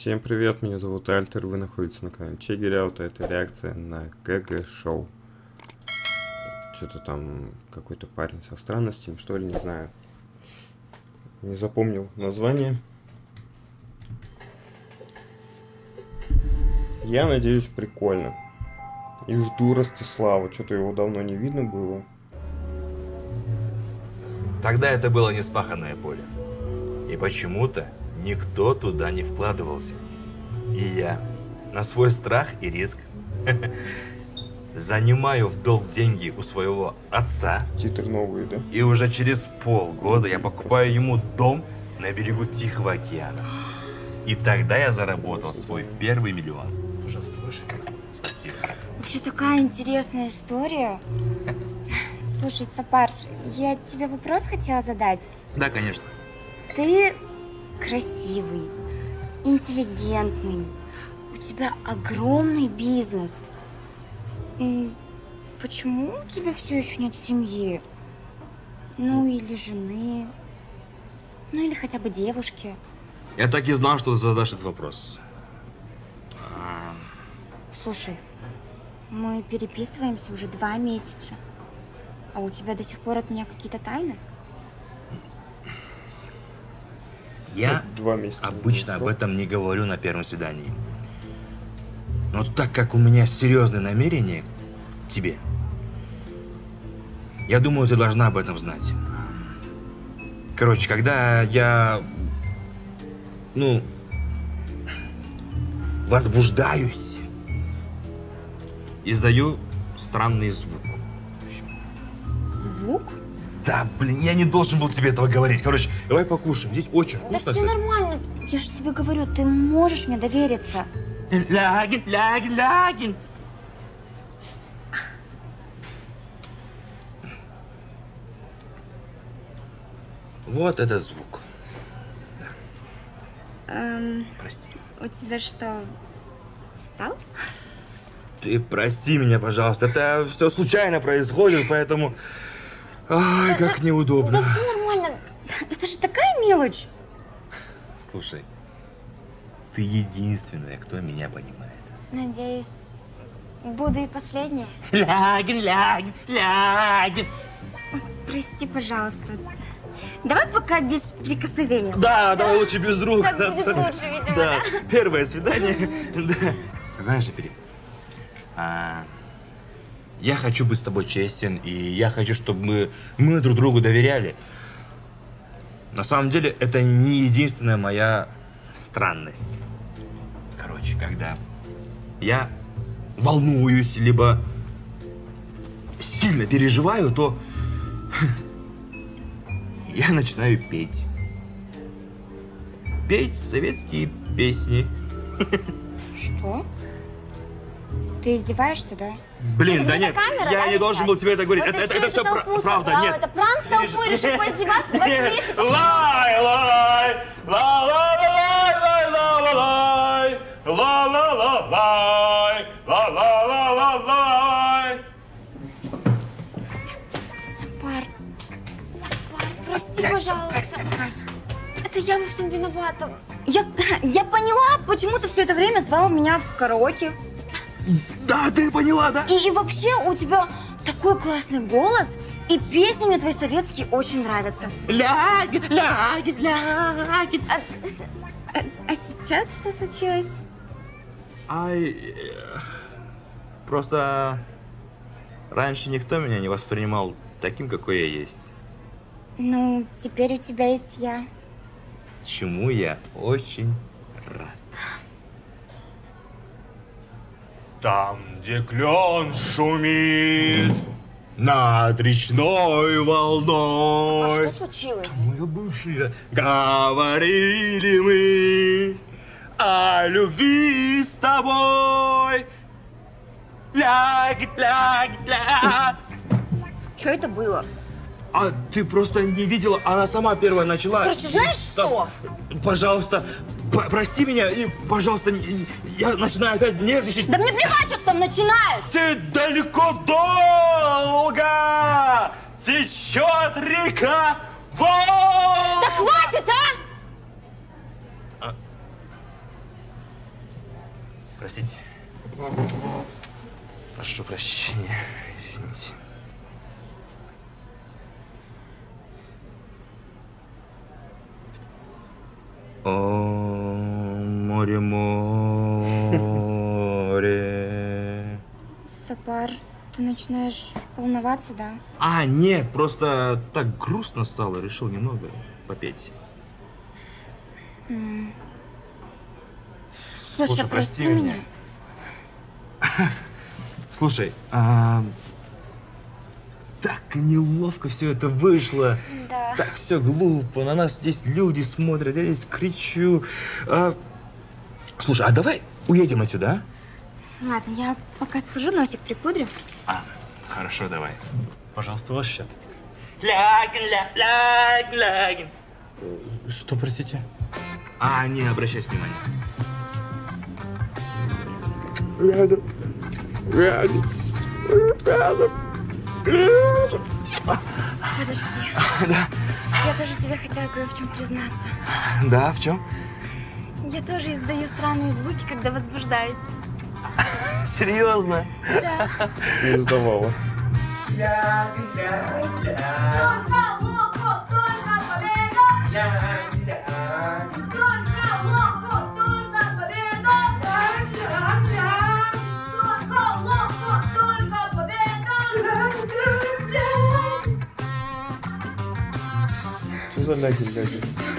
Всем привет, меня зовут Альтер, вы находитесь на канале Чегиряута, это реакция на ГГ Шоу. Что-то там какой-то парень со странностями, что ли, не знаю. Не запомнил название. Я надеюсь, прикольно. И жду Ростислава, что-то его давно не видно было. Тогда это было неспаханное поле. И почему-то никто туда не вкладывался. И я на свой страх и риск занимаю в долг деньги у своего отца. Титр новый, да? И уже через полгода я покупаю ему дом на берегу Тихого океана. И тогда я заработал свой первый миллион. Пожалуйста, выше. Спасибо. Вообще такая интересная история. Слушай, Сапар, я тебе вопрос хотела задать. Да, конечно. Ты красивый, интеллигентный, у тебя огромный бизнес. Почему у тебя все еще нет семьи? Ну или жены, ну или хотя бы девушки. Я так и знал, что ты задашь этот вопрос. А, Слушай, мы переписываемся уже два месяца. А у тебя до сих пор от меня какие-то тайны? Я Два месяца. обычно об этом не говорю на первом свидании. Но так как у меня серьезные намерения к тебе, я думаю, ты должна об этом знать. Короче, когда я, ну, возбуждаюсь, издаю странный звук. Звук? Да, блин, я не должен был тебе этого говорить. Короче, давай покушаем. Здесь очень Да вкусно. все всё. нормально. Я же тебе говорю, ты можешь мне довериться. Лягин, лягин, лягин. Вот этот звук. Эм, Прости. у тебя что, встал? Ты прости меня, пожалуйста. Это все случайно происходит, поэтому... Ай, как неудобно. Да все нормально. Это же такая мелочь. Слушай, ты единственная, кто меня понимает. Надеюсь, буду и последняя. Лягин, лягин, лягин. Прости, пожалуйста. Давай пока без прикосновений. Да, давай лучше без рук. Так будет лучше, видимо, Да, да? первое свидание. Да. Знаешь, Апери, а, я хочу быть с тобой честен, и я хочу, чтобы мы, мы друг другу доверяли. На самом деле, это не единственная моя странность. Короче, когда я волнуюсь, либо сильно переживаю, то я начинаю петь. Петь советские песни. Что? Ты издеваешься, да? Блин, Это да нет, камера, я да, не должен был тебе это говорить. Вот это это, это и все толпу правда, собрал. нет. Это пранк толпы, решил поиздеваться, Нет. вместе Лай, лай, ла ла лай, лай, ла ла лай, ла ла ла лай, ла ла ла ла лай. Сапар, Сапар, прости, пожалуйста. Это я во всем виновата. Я, я поняла, почему ты все это время звал меня в караоке. Да, ты поняла, да? И, и вообще у тебя такой классный голос, и песни мне твои советские очень нравятся. Лягин, лягин, лягин. А, а- а сейчас что случилось? Ай, э, просто раньше никто меня не воспринимал таким, какой я есть. Ну, теперь у тебя есть я. Чему я очень рад. Там, где клен шумит над речной А волной. что случилось? Моя бывшая, говорили мы о любви с тобой. Ляг, ляг, ляг. Что это было? А ты просто не видела, она сама первая начала. Короче, знаешь Стоп. Пожалуйста, прости меня и, пожалуйста, я начинаю опять нервничать. Да мне плевать, что ты там начинаешь! Ты далеко долго течет река. Вот! Да хватит, а! Простите. Прошу прощения. Извините. О, море. Сапар, ты начинаешь волноваться, да? А, нет, просто так грустно стало, решил немного попеть. М. Слушай, прости, меня. Слушай, а, так неловко все это вышло. Да. Так все глупо, на нас здесь люди смотрят, я здесь кричу. А, слушай, а давай уедем отсюда, Ладно, я пока схожу, носик припудрю. а? А, хорошо, давай. Пожалуйста, ваш счет. Лягин, ля, ляг, лягин. Что, простите? А, не обращай внимания. Подожди. Я тоже тебе хотела кое в чем признаться. Да, в чем? Я тоже издаю странные звуки, когда возбуждаюсь. Серьезно? Да. Не сдавала. Только локо, только победа! Только локо, только победа! Только локо, только победа! Что за ляги ляги?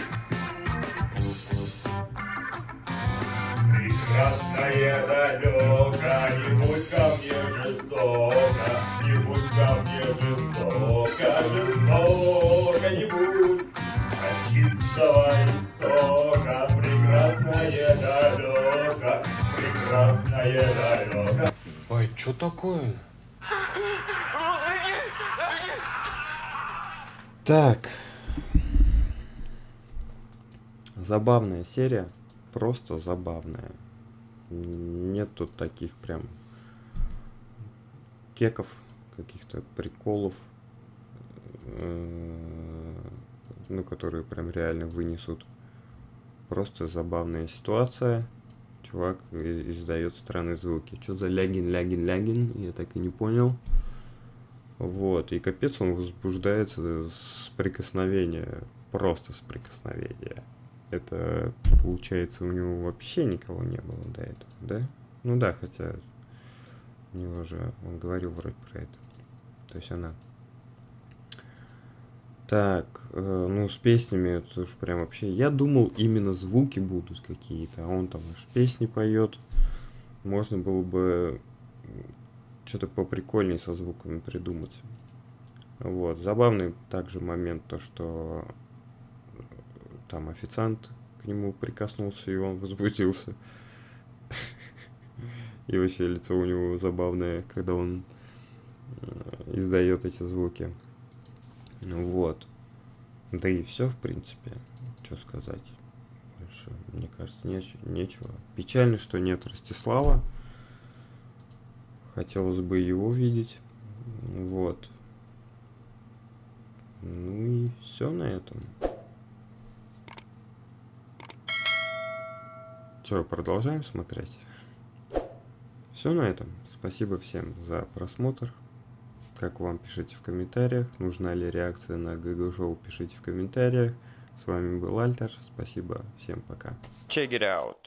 Прекрасная далека, не будь ко мне жестоко, не будь ко мне жестоко, жестоко не будь. От чистого истока, прекрасная далека, прекрасная далека. Ой, что такое? Так. Забавная серия. Просто забавная. Нет тут таких прям кеков, каких-то приколов, э, ну, которые прям реально вынесут. Просто забавная ситуация. Чувак издает странные звуки. Что за лягин, лягин, лягин? Я так и не понял. Вот, и капец он возбуждается с прикосновения, просто с прикосновения. Это, получается, у него вообще никого не было до этого, да? Ну да, хотя у него же, он говорил вроде про это. То есть она. Так, э, ну с песнями, это уж прям вообще... Я думал, именно звуки будут какие-то, а он там аж песни поет. Можно было бы что-то поприкольнее со звуками придумать. Вот. Забавный также момент, то, что там официант к нему прикоснулся, и он возбудился. И вообще лицо у него забавное, когда он э, издает эти звуки. Ну вот. Да и все, в принципе. Что сказать. Больше, мне кажется, неч- нечего. Печально, что нет Ростислава. Хотелось бы его видеть. Вот. Ну и все на этом. Че, продолжаем смотреть? Все на этом. Спасибо всем за просмотр. Как вам, пишите в комментариях. Нужна ли реакция на ГГ-шоу, пишите в комментариях. С вами был Альтер. Спасибо. Всем пока. Check it out.